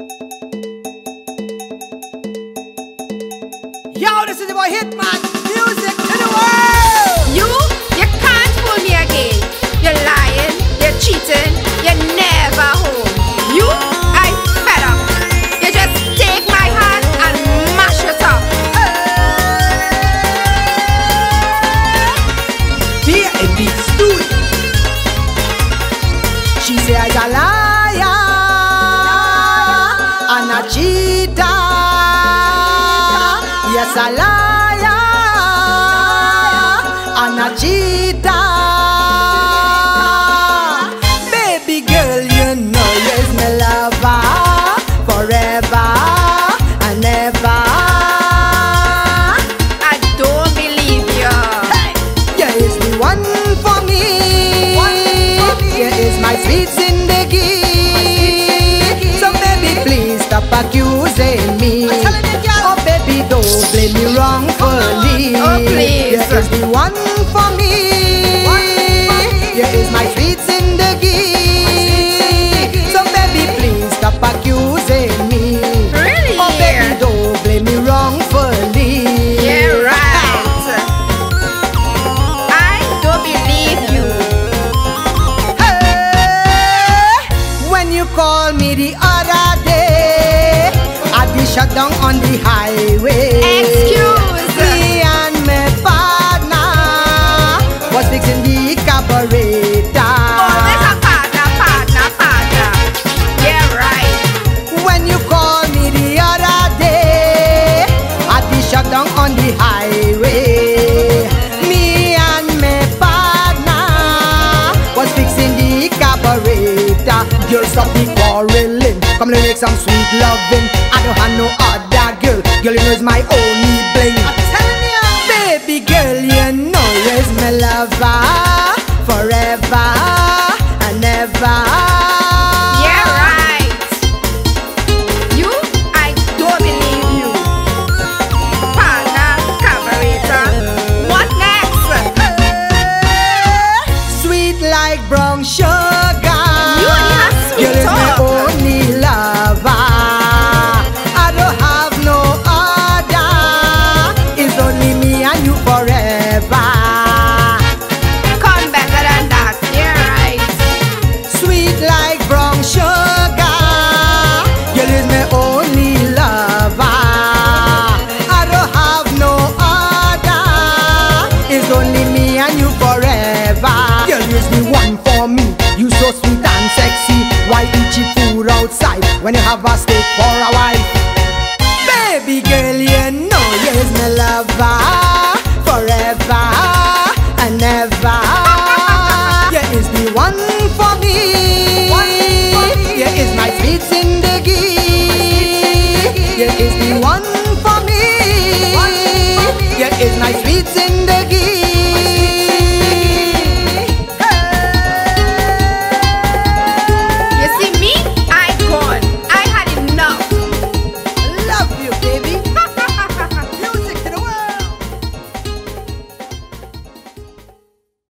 Yo, this is the boy Hitman. Music to the world. You, you can't fool me again. You're lying, you're cheating, you're never home. You, I fed up. You just take my heart and mash it up. Here it beats studio. She say I'm a Azalaia, a blame me wrongfully. Oh, please. Yeah, is the one for me. Yeah, is my sweet Zindagi. So baby, please stop accusing me. Really? Oh baby, don't blame me wrongfully. Yeah, right. I don't believe you. Hey, when you call me the other day, I be shut down on the highway. Excuse. me and my partner was fixing the carburetor. Oh, Always a partner, partner, partner. Yeah, right. When you call me the other day, I be shut down on the highway. Me and my partner was fixing the carburetor. Girl, stop the quarreling. Come let's make some sweet loving. I have no other girl. Girl, you know it's my only bling. I'm telling you, baby girl, you know it's my lover forever and ever. Yeah, right. You, I don't believe you. Partner, carburetor. What next? Sweet like brown sugar. You only have sweet Girl is my only lover. Only me and you forever. Girl is the one for me. You so sweet and sexy. Why eat you food outside when you have a steak